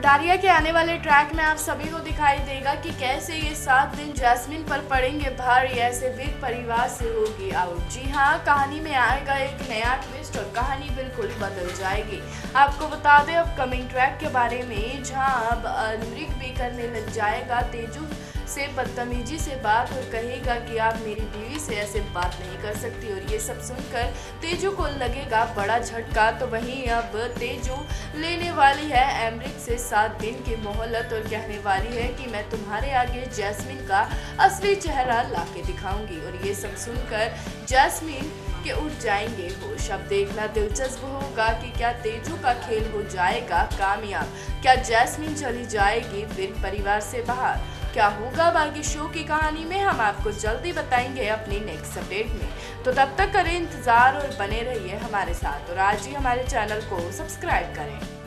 उडारिया के आने वाले ट्रैक में आप सभी को दिखाई देगा कि कैसे ये सात दिन जैस्मिन पर पड़ेंगे भारी ऐसे बिग परिवार से होगी आउट जी हाँ कहानी में आएगा एक नया ट्विस्ट और कहानी बिल्कुल बदल जाएगी। आपको बता दें अपकमिंग ट्रैक के बारे में जहाँ अब अमृत भी करने लग जाएगा तेजू। से बदतमीजी से बात और कहेगा कि आप मेरी बीवी से ऐसे बात नहीं कर सकती और ये सब सुनकर तेजू को लगेगा बड़ा झटका। तो वहीं अब तेजू लेने वाली है एमरिक से सात दिन की मोहलत और कहने वाली है कि मैं तुम्हारे आगे जैस्मिन का असली चेहरा ला के दिखाऊँगी और ये सब सुनकर जैस्मिन के उठ जाएँगे होश। अब देखना दिलचस्प होगा कि क्या तेजू का खेल हो जाएगा कामयाब। क्या जैस्मिन चली जाएगी फिर परिवार से बाहर? क्या होगा बाकी शो की कहानी में, हम आपको जल्दी बताएँगे अपनी नेक्स्ट अपडेट में। तो तब तक करें इंतज़ार और बने रहिए हमारे साथ। और आज ही हमारे चैनल को सब्सक्राइब करें।